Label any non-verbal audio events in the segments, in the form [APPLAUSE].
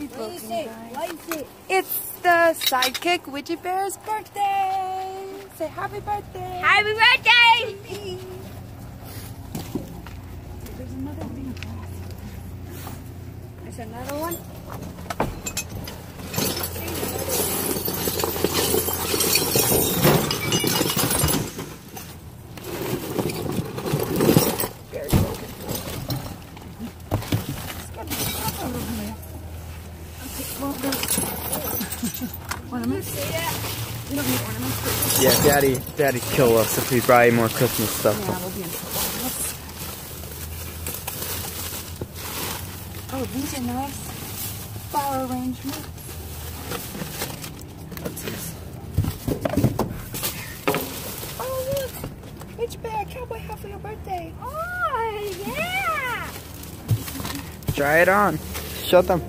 is it? It's the sidekick Witchy Bear's birthday. Say happy birthday. Happy birthday! There's another big. There's another one. Very broken. It's got to be top over there. Okay, well, there's ornaments. We don't need ornaments. Yeah, Daddy, Daddy kill us if we buy more Christmas stuff. Yeah, we'll be in trouble. Oh, these are nice. Flower arrangement. What's? Oh, look! Witch Bear, cowboy hat for your birthday. Oh, yeah! Try it on. Show them.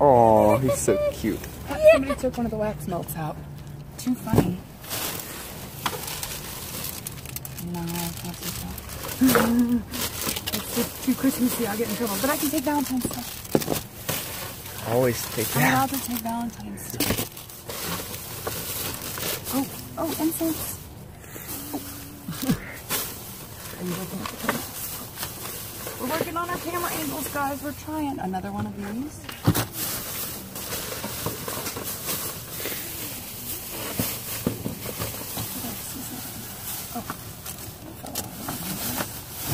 Oh, he's so cute. Somebody took one of the wax melts out. Too funny. No, can't take. [LAUGHS] It's just too Christmassy, I'll get in trouble. But I can take Valentine's stuff. Always take I'm allowed to take Valentine's stuff. Oh, oh, incense. Oh. [LAUGHS] Are you looking at the camera? We're working on our camera angles, guys. We're trying another one of these.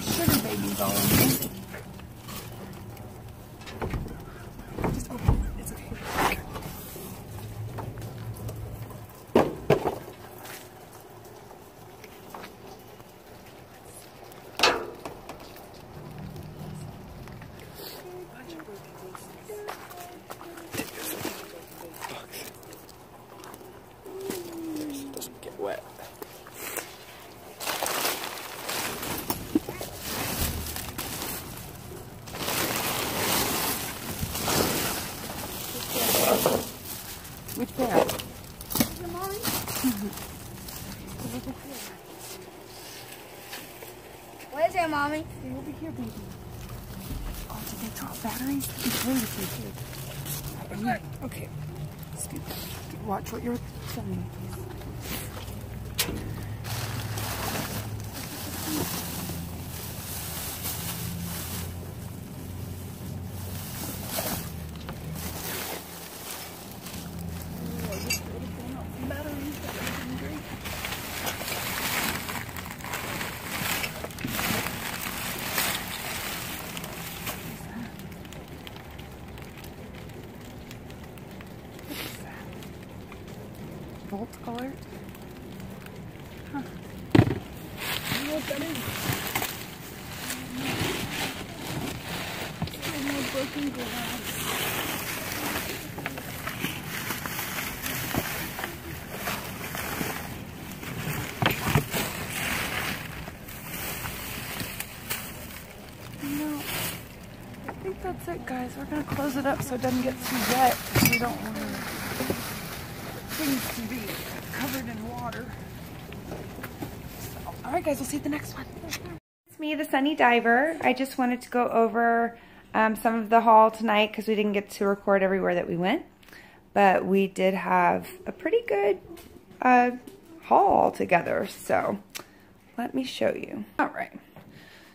Sugar babies all in here. Just open it. It's okay. Doesn't get wet. Which bear? What is it, mommy? Stay over here, baby. Oh, did they drop batteries? Be great if they did. Right, Okay. Scoot. Watch what you're filming, please. Volt alert. Huh. I know what that is. There's no broken glass. No. I think that's it, guys. We're gonna close it up so it doesn't get too wet. We don't want things to be covered in water. So, all right, guys. We'll see you at the next one. It's me, the Sunny Diver. I just wanted to go over um, some of the haul tonight because we didn't get to record everywhere that we went. But we did have a pretty good uh, haul together. So let me show you. All right.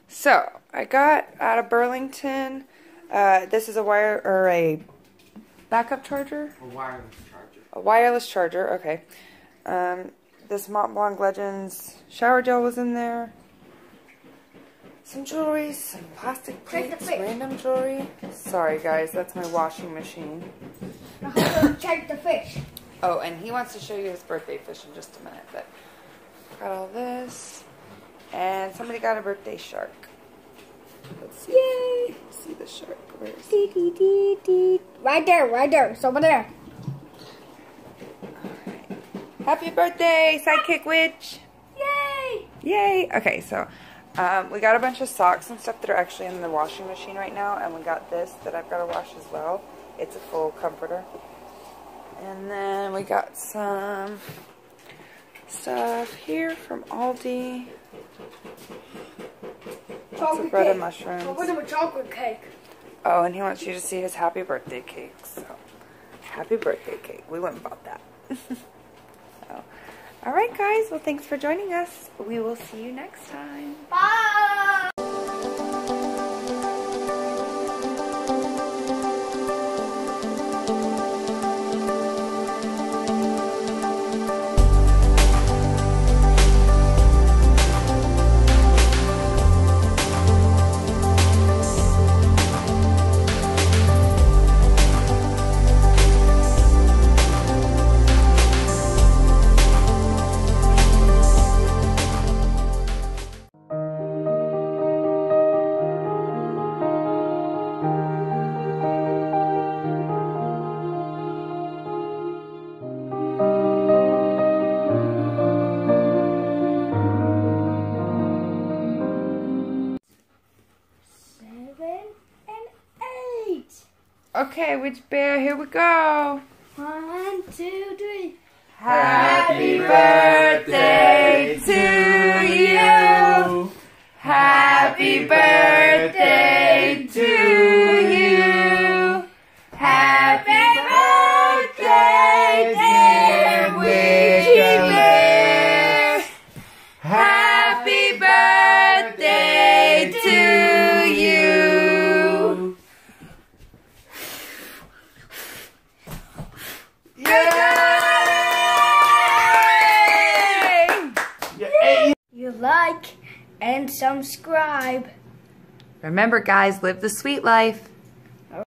So I got out of Burlington. Uh, this is a wire or a backup charger. A wireless charger. A wireless charger, okay. Um, this Mont Blanc Legends shower gel was in there. Some jewelry, some plastic plates, random jewelry. Sorry guys, that's my washing machine. Now, hold on, check the fish. Oh, and he wants to show you his birthday fish in just a minute, but got all this. And somebody got a birthday shark. Let's see. Yay! See the shark. Where is dee. Right there, right there. It's over there. Happy birthday, Sidekick Witch! Yay! Yay! Okay, so um, we got a bunch of socks and stuff that are actually in the washing machine right now, and we got this that I've got to wash as well. It's a full comforter. And then we got some stuff here from Aldi. Chocolate bread and cake. mushrooms. I want him a chocolate cake. Oh, and he wants you to see his happy birthday cake. So, happy birthday cake. We went and bought that. [LAUGHS] all right, guys. Well, thanks for joining us. We will see you next time. Bye. Okay, which bear? Here we go. One, two, three. Happy birthday to you. Happy birthday and subscribe. Remember, guys, live the sweet life.